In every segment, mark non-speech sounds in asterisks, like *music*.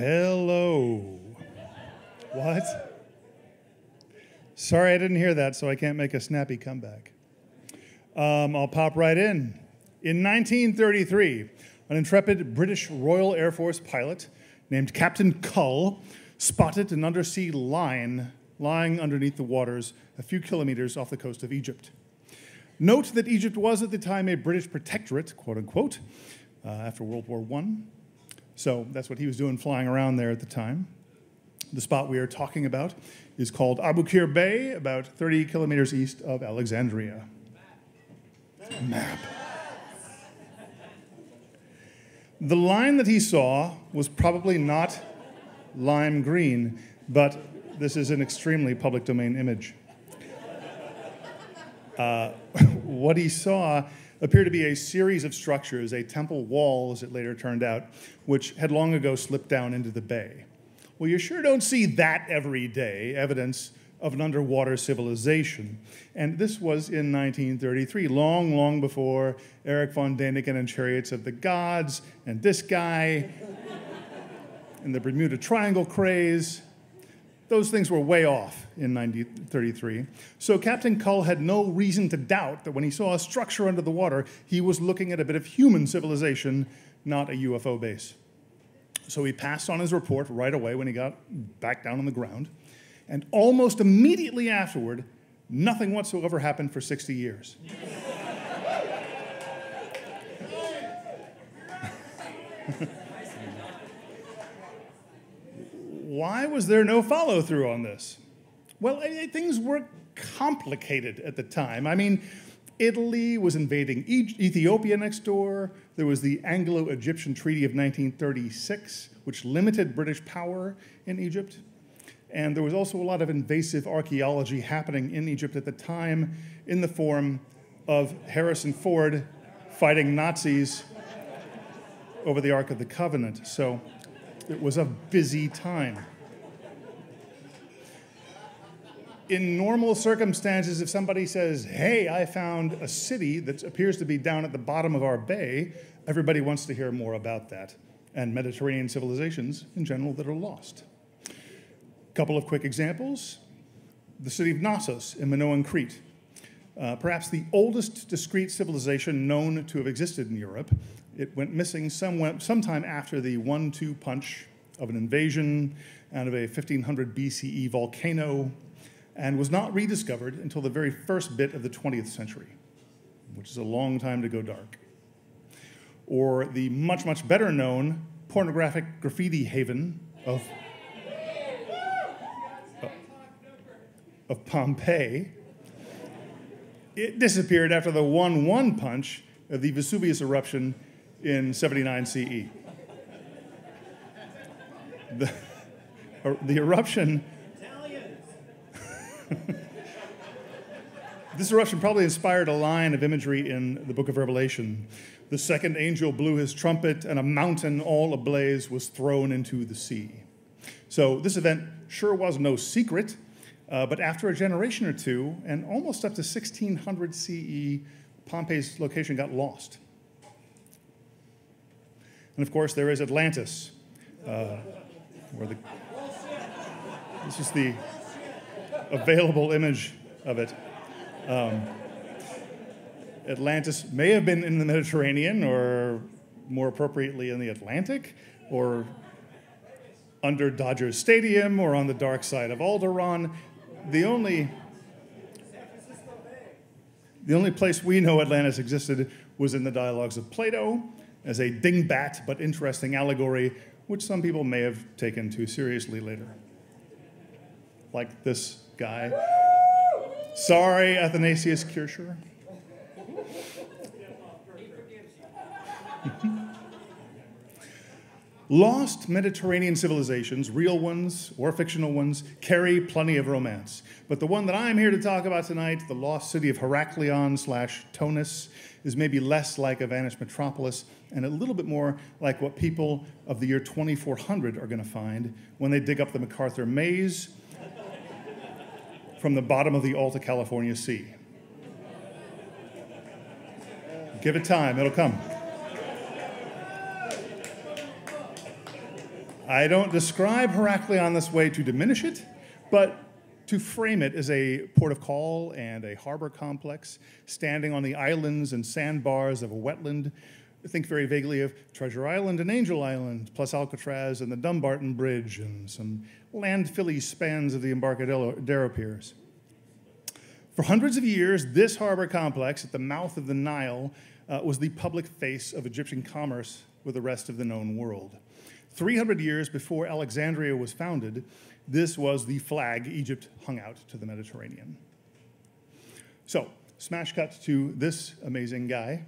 Hello. What? Sorry, I didn't hear that, so I can't make a snappy comeback. Um, I'll pop right in. In 1933, an intrepid British Royal Air Force pilot named Captain Cull spotted an undersea lion lying underneath the waters a few kilometers off the coast of Egypt. Note that Egypt was at the time a British protectorate, quote unquote, uh, after World War I. So that's what he was doing flying around there at the time. The spot we are talking about is called Aboukir Bay, about 30 kilometers east of Alexandria. Map. The line that he saw was probably not lime green, but this is an extremely public domain image. Uh, what he saw appeared to be a series of structures, a temple wall, as it later turned out, which had long ago slipped down into the bay. Well, you sure don't see that every day, evidence of an underwater civilization. And this was in 1933, long, long before Erich von Däniken and Chariots of the Gods, and this guy, *laughs* and the Bermuda Triangle craze. Those things were way off in 1933. So Captain Cull had no reason to doubt that when he saw a structure under the water, he was looking at a bit of human civilization, not a UFO base. So he passed on his report right away when he got back down on the ground. And almost immediately afterward, nothing whatsoever happened for 60 years. *laughs* Why was there no follow through on this? Well, things were complicated at the time. I mean, Italy was invading Ethiopia next door. There was the Anglo Egyptian Treaty of 1936, which limited British power in Egypt. And there was also a lot of invasive archaeology happening in Egypt at the time in the form of Harrison Ford fighting Nazis over the Ark of the Covenant. So it was a busy time. in normal circumstances, if somebody says, Hey, I found a city that appears to be down at the bottom of our bay, everybody wants to hear more about that and Mediterranean civilizations in general that are lost. A couple of quick examples the city of Knossos in Minoan Crete. Uh, perhaps the oldest discrete civilization known to have existed in Europe. It went missing somewhere, sometime after the one two punch of an invasion and of a 1500 BCE volcano and was not rediscovered until the very first bit of the 20th century, which is a long time to go dark. Or the much, much better known pornographic graffiti haven of, of Pompeii. It disappeared after the 1 1 punch of the Vesuvius eruption in 79 CE. The, the eruption *laughs* this eruption probably inspired a line of imagery in the book of Revelation. The second angel blew his trumpet, and a mountain all ablaze was thrown into the sea. So, this event sure was no secret, uh, but after a generation or two, and almost up to 1600 CE, Pompeii's location got lost. And of course, there is Atlantis, uh, where the. This is the available image of it. Um, Atlantis may have been in the Mediterranean, or more appropriately in the Atlantic, or under Dodger Stadium, or on the dark side of Alderaan. The only the only place we know Atlantis existed was in the dialogues of Plato as a dingbat but interesting allegory, which some people may have taken too seriously later. Like this guy. Sorry, Athanasius Kircher. *laughs* Lost Mediterranean civilizations, real ones or fictional ones, carry plenty of romance. But the one that I'm here to talk about tonight, the lost city of Heracleion slash Thonis, is maybe less like a vanished metropolis and a little bit more like what people of the year 2400 are going to find when they dig up the MacArthur Maze from the bottom of the Alta California Sea. Give it time, it'll come. I don't describe Heracleion this way to diminish it, but to frame it as a port of call and a harbor complex standing on the islands and sandbars of a wetland. Think very vaguely of Treasure Island and Angel Island, plus Alcatraz and the Dumbarton Bridge and some landfilly spans of the Embarcadero Piers. For hundreds of years, this harbor complex at the mouth of the Nile uh, was the public face of Egyptian commerce with the rest of the known world. 300 years before Alexandria was founded, this was the flag Egypt hung out to the Mediterranean. So, smash cut to this amazing guy.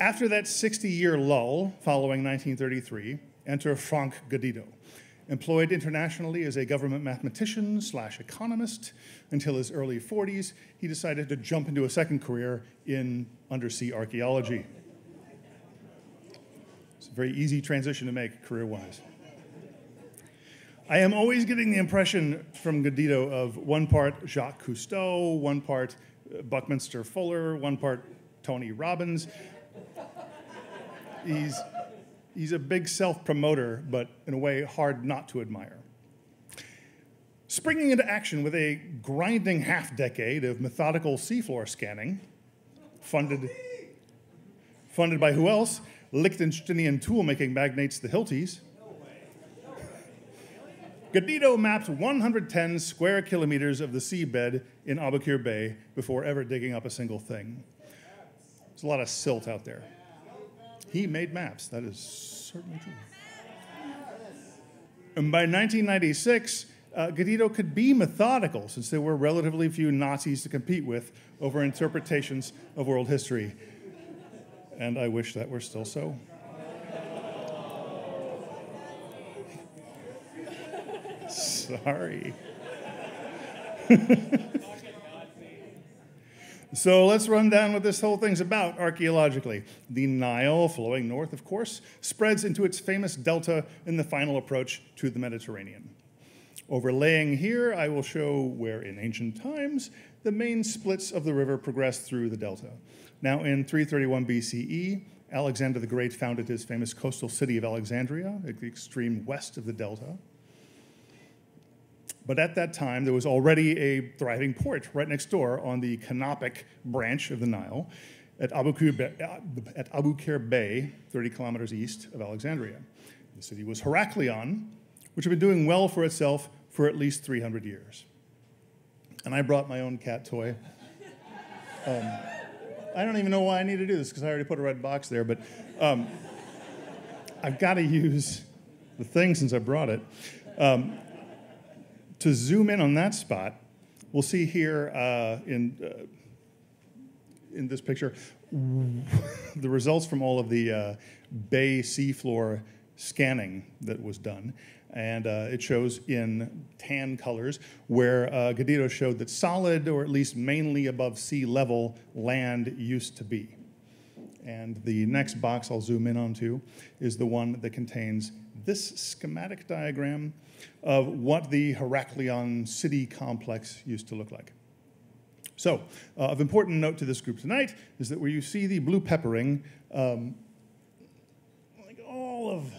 After that 60 year lull following 1933, enter Frank Goddio, employed internationally as a government mathematician slash economist until his early 40s, he decided to jump into a second career in undersea archaeology. Very easy transition to make career wise. I am always getting the impression from Goddio of one part Jacques Cousteau, one part uh, Buckminster Fuller, one part Tony Robbins. He's, he's a big self promoter, but in a way hard not to admire. Springing into action with a grinding half decade of methodical seafloor scanning, funded, funded by who else? Liechtensteinian tool-making magnates the Hiltis, Goddio mapped 110 square kilometers of the seabed in Aboukir Bay before ever digging up a single thing. There's a lot of silt out there. He made maps, that is certainly true. And by 1996, uh, could be methodical since there were relatively few Nazis to compete with over interpretations of world history. And I wish that were still so. Sorry. *laughs* so let's run down what this whole thing's about archaeologically. The Nile, flowing north, of course, spreads into its famous delta in the final approach to the Mediterranean. Overlaying here, I will show where in ancient times the main splits of the river progressed through the delta. Now, in 331 BCE, Alexander the Great founded his famous coastal city of Alexandria at the extreme west of the delta. But at that time, there was already a thriving port right next door on the Canopic branch of the Nile at Abu Qir Bay, 30 kilometers east of Alexandria. The city was Heracleion, which had been doing well for itself for at least 300 years. And I brought my own cat toy. *laughs* Um, I don't even know why I need to do this because I already put a red box there, but um, I've got to use the thing since I brought it. Um, to zoom in on that spot, we'll see here uh, in, uh, in this picture *laughs* the results from all of the uh, bay seafloor scanning that was done. And uh, it shows in tan colors where uh, Goddio showed that solid, or at least mainly above sea level, land used to be. And the next box I'll zoom in onto is the one that contains this schematic diagram of what the Heracleion city complex used to look like. So, uh, of important note to this group tonight is that where you see the blue peppering, um, like all of,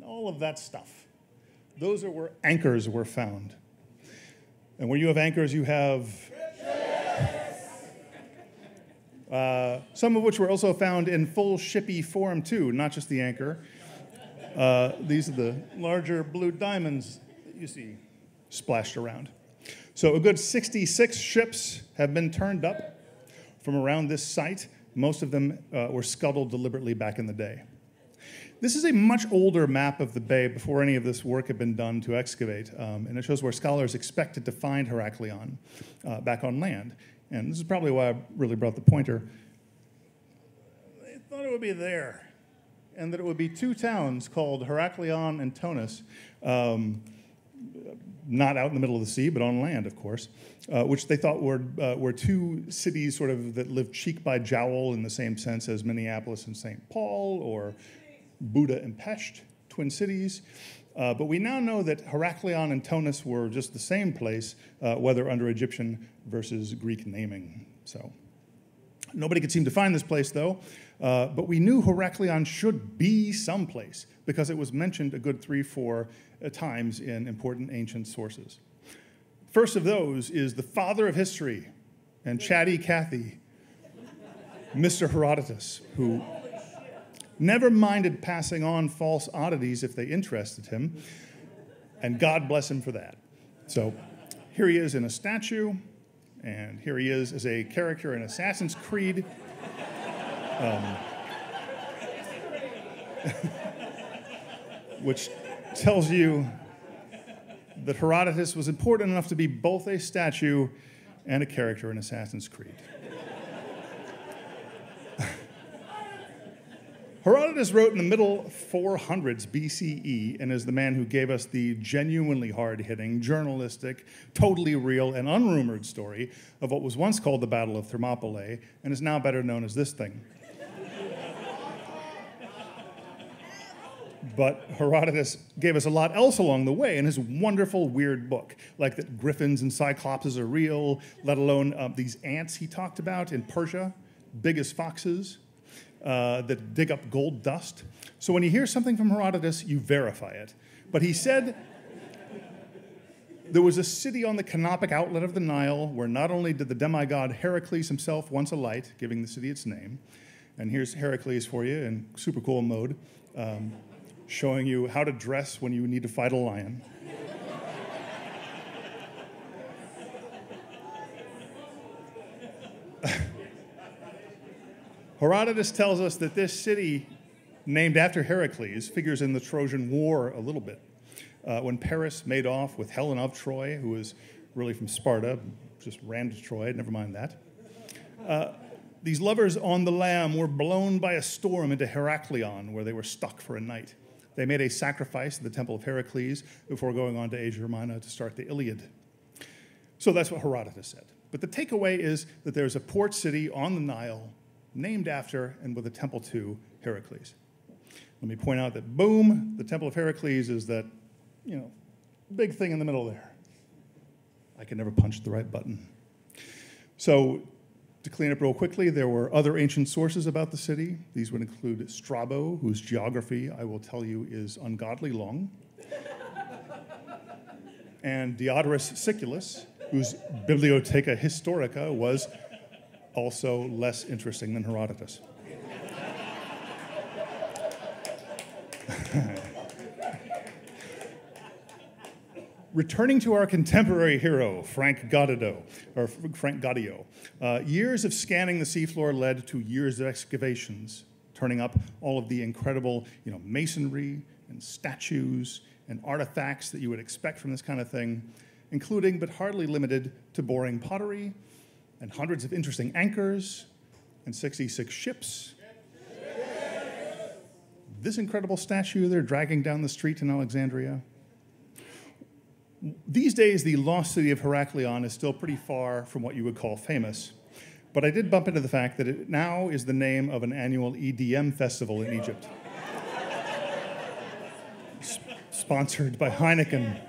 no, all of that stuff, those are where anchors were found. And where you have anchors, you have uh, some of which were also found in full shippy form too, not just the anchor. Uh, these are the larger blue diamonds that you see splashed around. So a good 66 ships have been turned up from around this site. Most of them uh, were scuttled deliberately back in the day. This is a much older map of the bay before any of this work had been done to excavate, um, and it shows where scholars expected to find Heracleion uh, back on land. And this is probably why I really brought the pointer. They thought it would be there and that it would be two towns called Heracleion and Thonis, um, not out in the middle of the sea, but on land, of course, uh, which they thought were, uh, were two cities sort of that lived cheek by jowl in the same sense as Minneapolis and St. Paul or Buda and Pest, twin cities. Uh, but we now know that Heracleion and Thonis were just the same place, uh, whether under Egyptian versus Greek naming. So, Nobody could seem to find this place, though, uh, but we knew Heracleion should be someplace because it was mentioned a good three, four uh, times in important ancient sources. First of those is the father of history and chatty Cathy, Mr. Herodotus, who never minded passing on false oddities if they interested him, and God bless him for that. So here he is in a statue, and here he is as a character in Assassin's Creed. Um, *laughs* which tells you that Herodotus was important enough to be both a statue and a character in Assassin's Creed. Herodotus wrote in the middle 400s BCE and is the man who gave us the genuinely hard hitting, journalistic, totally real, and unrumored story of what was once called the Battle of Thermopylae and is now better known as this thing. but Herodotus gave us a lot else along the way in his wonderful, weird book, like that griffins and cyclopses are real, let alone uh, these ants he talked about in Persia, big as foxes uh, that dig up gold dust. So when you hear something from Herodotus, you verify it. But he said there was a city on the canopic outlet of the Nile where not only did the demigod Heracles himself once alight, giving the city its name, and here's Heracles for you in super cool mode, um, showing you how to dress when you need to fight a lion. Herodotus tells us that this city, named after Heracles, figures in the Trojan War a little bit. Uh, when Paris made off with Helen of Troy, who was really from Sparta, just ran to Troy, never mind that. Uh, these lovers on the lam were blown by a storm into Heracleion, where they were stuck for a night. They made a sacrifice at the temple of Heracles before going on to Asia Minor to start the Iliad. So that's what Herodotus said. But the takeaway is that there's a port city on the Nile named after and with a temple to Heracles. Let me point out that boom, the temple of Heracles is that, you know, big thing in the middle there. I can never punch the right button. So, to clean up real quickly, there were other ancient sources about the city. These would include Strabo, whose geography, I will tell you, is ungodly long, *laughs* and Diodorus Siculus, whose Bibliotheca Historica was also less interesting than Herodotus. *laughs* Returning to our contemporary hero, Frank Goddio, or Frank Goddio, uh, years of scanning the seafloor led to years of excavations, turning up all of the incredible you know, masonry and statues and artifacts that you would expect from this kind of thing, including but hardly limited to boring pottery and hundreds of interesting anchors and 66 ships. This incredible statue they're dragging down the street in Alexandria. These days, the lost city of Heracleion is still pretty far from what you would call famous, but I did bump into the fact that it now is the name of an annual EDM festival in Egypt. *laughs* sponsored by Heineken.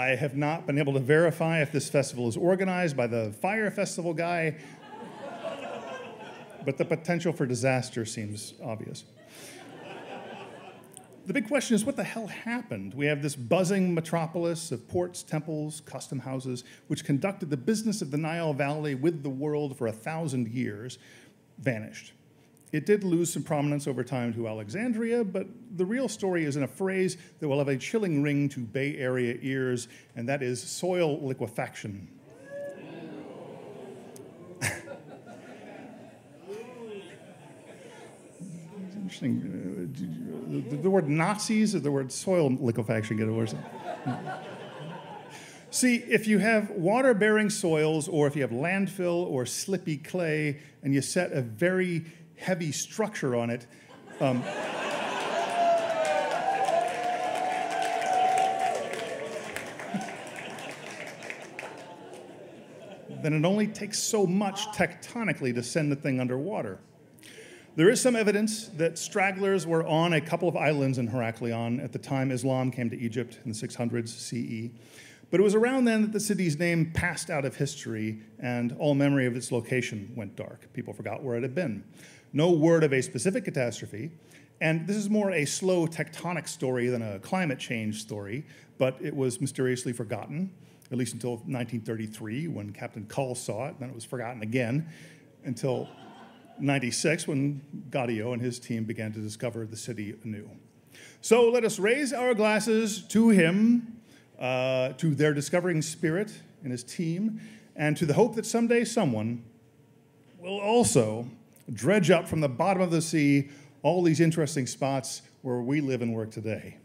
I have not been able to verify if this festival is organized by the Fyre Festival guy, but the potential for disaster seems obvious. The big question is what the hell happened? We have this buzzing metropolis of ports, temples, custom houses, which conducted the business of the Nile Valley with the world for a thousand years, vanished. It did lose some prominence over time to Alexandria, but the real story is in a phrase that will have a chilling ring to Bay Area ears, and that is soil liquefaction. interesting. Uh, the, word Nazis or the word soil liquefaction get worse. See, if you have water bearing soils, or if you have landfill or slippy clay, and you set a very heavy structure on it. Um, then it only takes so much tectonically to send the thing underwater. There is some evidence that stragglers were on a couple of islands in Heracleion at the time Islam came to Egypt in the 600s CE. But it was around then that the city's name passed out of history and all memory of its location went dark. People forgot where it had been. No word of a specific catastrophe, and this is more a slow tectonic story than a climate change story, but it was mysteriously forgotten, at least until 1933 when Captain Cull saw it, then it was forgotten again until 96 when Goddio and his team began to discover the city anew. So let us raise our glasses to him, uh, to their discovering spirit and his team, and to the hope that someday someone will also dredge up from the bottom of the sea all these interesting spots where we live and work today.